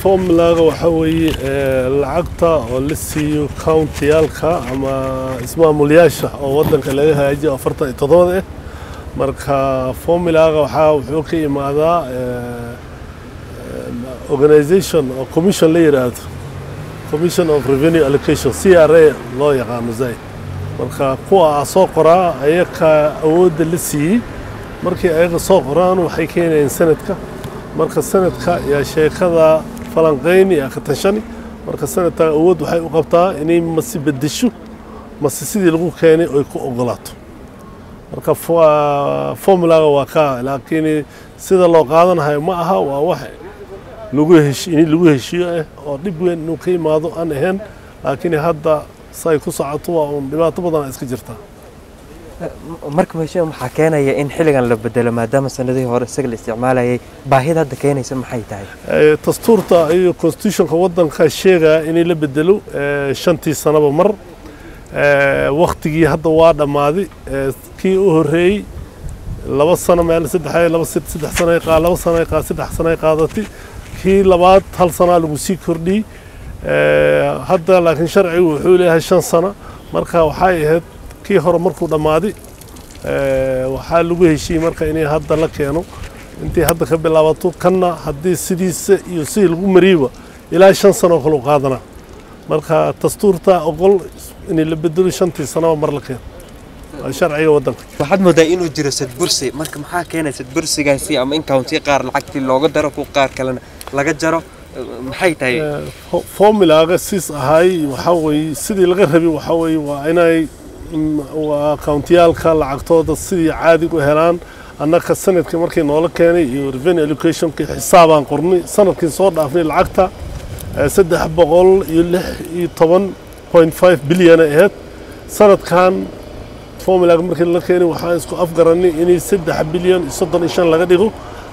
formulaga waxaa weeye lacagta oo la siiyo countiyaalka ama ismaamulyaasha oo wadanka laga hagaajiyo afartan iyo toddobada ah marka formulaga waxaa wuxuu ka imaadaa organization oo commission la yidhaahdo commission of revenue allocation c r a loo yaqaano zaid. Marka kuwa a soo qoraa ayaga awoodda la siiyey. Markii ayaga soo qoraan waxay keenayeen sanadka marka sanadka yaa sheekada falanqayni yaa ka tashani marka sanadka awood waxay u qabtaa inay masi bedesho mase sidii lagu keenay oy ku ogolaato. Marka formulaga waa ka laakiin sida loo qaadanahayo ma aha waa wax lagu in lagu heshiyo ah oo dhib weyn inuu ka yimaado aan ahayn laakiin hadda say ku socoto waa uun dhibaato badan iska jirtaa marka meesha maxaa keenaya in xilligan la bedelo maadaama sanadihii hore isaga la isticmaalayay baahida hadda keenaysa maxay tahay? Dastuurta iyo constitutionka wadanka sheegaya inay la bedelo shantii sanaba mar. Waktigii hadda waa dhammaaday kii u horreeyey laba sano meel saddex laba saddex sano qaa laba sano qaa saddex sano qaadatay kii labaad hal sanaa lagu sii kordhiyey. Hadda laakiin sharcigu wuxuu leeyahay shan sano. Marka waxay ahayd kii hore markuu dhammaaday waxaa lagu heshiiyey marka inay hadda la keeno intii hadda ka bilaabato kanna haddii sidiisa iyo sidii lagu mariyba ilaa shan sano kale u qaadanaa marka dastuurta oqol inay la bedelo shantii sanoba mar la keeno waa sharciga waddanka waxaad moodaa inuu jiro sadbursi marka maxaa keenaya sadbursigaasi ama in countiya qaar lacagtii looga daro ku qaar kalena laga jaro maxay tahay formulaga siis ahay waxaa weeye sidii laga rabay waxaa weeye waa inay waa countiyaalka lacagtooda sidii caadiga u helaan. Annaka sannadkii markii noola keenay iyo revenue allocationkii xisaabaan qornay. Sanadkii soo dhaafnay lacagta saddex boqol iyo lix iyo toban point five bilyan ay ahayd. Sanadkan formulaga markii la keenay waxaan isku afgaranay inay saddex bilyan iyo soddon iyo shan laga dhigo.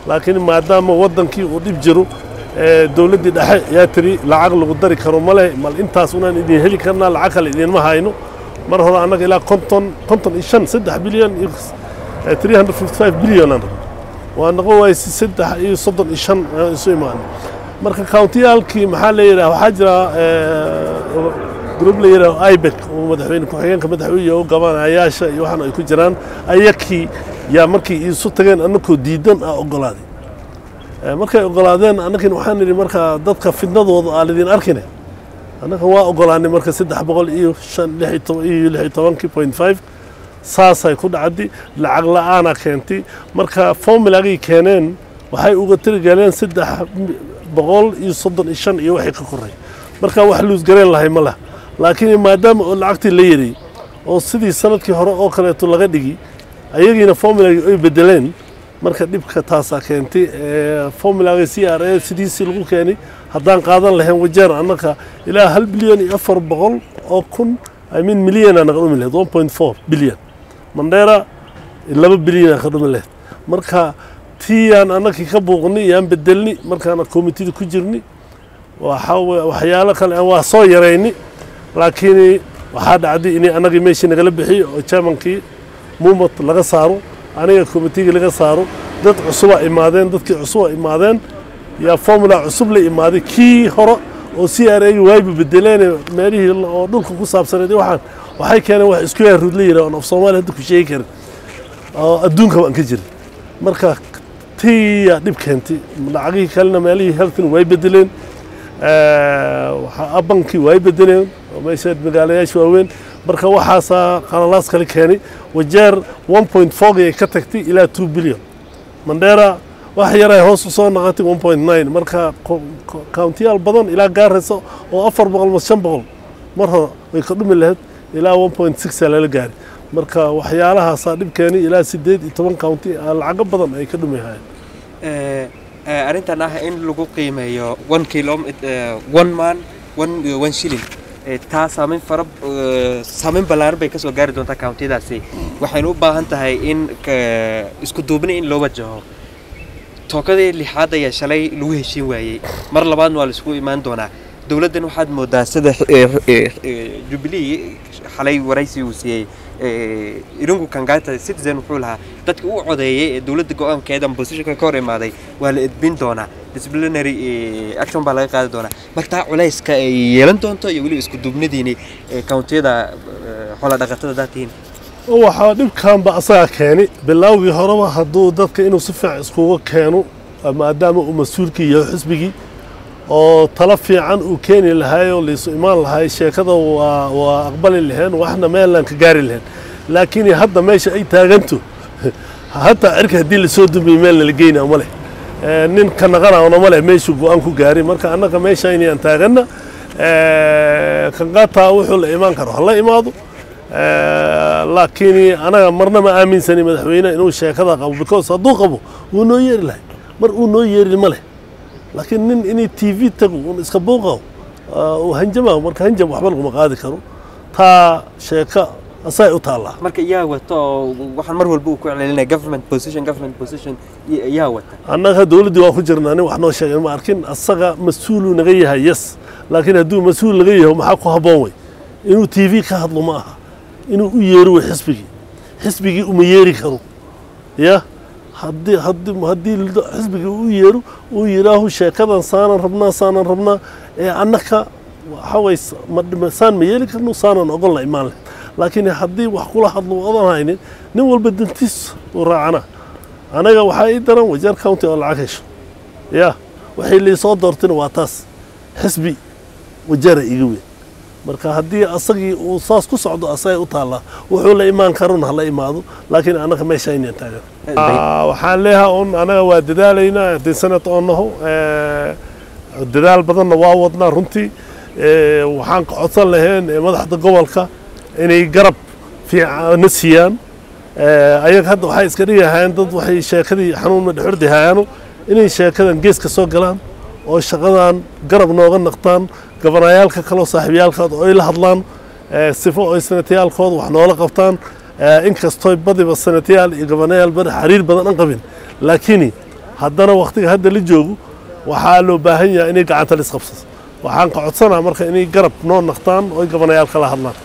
Laakiin maadaama waddankii uu dhib jiro dowladdii dhexe yaa tiri lacag lagu dari karo male mal intaas unaan idin heli karnaa lacag kale idinma hayno mar hore annaga ilaa konton konton iyo shan saddex bilyan iyo three hundred fifty five bilyan aan waa noqon waaysi saddex iyo soddon iyo shan aan isu imaanay marka countiyaalkii maxaa la yidhaha waxaa jira group la yidhaha ibek oo madaxweyne ku-xigeenka madaxweyne u gabanayaasha iyo waxaan ay ku jiraan ayakii yaa markii isu tageen annakoo diidan ah ogolaaday markay ogolaadeen annakin waxaan nidhi marka dadka fidnadooda aa lidin arkine annaga waa ogolaanay marka saddex boqol iyo lix iyo lix iyo tobankii point five. Saasay ku dhacday lacag la'aana keentay. Marka formulagii keeneen waxay uga tirigaleen saddex boqol iyo soddon iyo shan iyo wixii ka koray marka wax luusgareen lahay ma lah laakiin maadaama oo lacagtii la yidhi oo sidii sannadkii hore oo kaleeto laga dhigi ayagiina formulagii ay bedeleen marka dhibka taasaa keentay formulaga c r a sidiisii lagu keenay haddaan qaadan lahayn wajeer annaka ilaa hal bilyan iyo afar boqol oo kun imean milyana naga dhumi lahayd one point four bilyan. Mandheera laba bilyana ka dhumi lahayd marka tiiyaan annakii ka buuqnay yaan bedelni markaana komitida ku jirni waxyaalo kale waa soo yarayni laakiin waxaa dhacday in annagii meeshii nagala bixiyo oo jermankii muumad laga saaro aniga komitigii laga saaro dad cusuba imaadeen dadkii cusuba imaadeen yaa formula cusub la imaaday kii hore oo c r a waayba bedeleen meelihii oo dhulka ku saabsaneed waxaan waxay keeneen wax isku yaarud la yidhah oon af soomaali hadda ku sheegi karin oo adduunkaba aan ka jirin. Marka tiyaa dhib keentay lacagihii kalena meelihii heltin way bedeleen abankii way bedeleen meesha magaalayaasha waaweyn marka waxaasaa qalalaas kale keenay wajeer one point four ay ka tagtay ilaa two billion. Mandheera wax yaray hoos u soo noqotay one point nine. Marka countiyaal badan ilaa gaaraysa oo afar boqol mas shan boqol mar hore way ka dhumi lahayd ilaa one point six aa lala gaari marka waxyaalahaasaa dhib keenay ilaa sideed iyo toban county lacago badan ay ka dhumi hayeen arrintan ah in lagu qiimeeyo one kilo one man one one shilling taa saameyn fara saameyn ballaaran bay kasoo gaari doontaa countiyadaasi waxaynu u baahan tahay in isku duubni in loo wajaho tookadii lixaad ayaa shalay lagu heshiin waayey mar labaadna waa laisku imaan doonaa dowladdan waxaad moodaa sida jubilee xalay waraysi uu siiyey irungu kangata citizen wuxuu lahaa dadka u codeeyay ee dowladda go'aankeedan positionka ka hor imaaday waa la edbin doonaa disciplinary action baa laga qaadi doonaa. Marka taa culayska ay yeelan doonto iyo weliba isku duubnadiini countiyada xoolo dhaqatada daatihiin waxaa dhibkanba asagaa keeni. Bilowgii horeba hadduu dadka inuu si fiican iskuga keeno maadaama uu mas'uulkii yahay xisbigii oo talo fiican uu keeni lahaay oo laysu imaan lahaay. Sheekada waa waa aqbali laheen waxna meelaan ka gaari laheen laakiin hadda meesha ay taaganto hataa cirka haddii la soo dumiyo meelna la geynaa ma leh. Nin ka naqanaana ma leh meeshuu go'aan ku gaari. Marka annaga meeshaynayaan taaganna kanqaataa wuxuu la imaan karo. Hala imaado laakiin anaga marna ma aaminsani madaxweyne inuu sheekada qabo because hadduu qabo wuu noo yeeri lahay. Mar uu noo yeerin ma leh laakiin nin inay t v tago un iska buuqaw uu hanjama marka hanjam waxba laguma qaadi karo. Taa sheeka asay u taallaa marka yaa wata oo waxaan mar walba uu ku celcelinaya government position government position yaa wata. Annaga dowladdii waa ku jirnaa nin wax noo sheegay ma arkin asaga mas'uuluu naga yahay yes. Laakiin hadduu mas'uul naga yahay maxaa ku habboon wey inuu t v ka hadlo ma aha. Inuu u yeero way xisbigii. Xisbigii uma yeeri karo. Ya haddii haddii haddii xisbigii u yeero uu yidhaahu sheekadan saanan rabnaa saanan rabnaa ee annaka waxaway saan ma yeeli karno saanan ogol la imaan leh laakiin haddii wax kula hadlo odan haynin nin walba dantiis uu raacana. Anaga waxaa ii daran wajeer county oo lacag hesho. Ya waxay liisoo doortina waa taas. Xisbi wajeera iga weyn marka haddii asagii uu saas ku socdo asagay u taallaa wuxuu la imaan karona hala imaado laakiin annaga meesha aynaan taagan. Waxaan leeyahay un anaga waa dadaalaynaa haddii sanad oo naho dadaal badanna waa wadnaa runtii. Waxaan ka codsan lahayn madaxda gobolka inay garab fiicana siiyaan. Ayaga hadda waxay iska dhigahayeen dad waxay sheekadii xanuunma dhexordi hayaano inay sheekadan gees ka soo galaan oo shaqadan garab nooga naqtaan gabanayaalka kaloo saaxiibyaalkooda oo ay la hadlaan sifo oo sanatayaalkooda wax noola qabtaan inkastoo badiba sanatayaal iyo gabanayaal bari xiriir badan an qabin. Laakiin haddana wakhtiga hadda la joogo waxaa loo baahan yahay inay gacanta la isqabsato waxaan ka codsanaa marka inay garab noo naqtaan oo ay gabanayaalka la hadlaan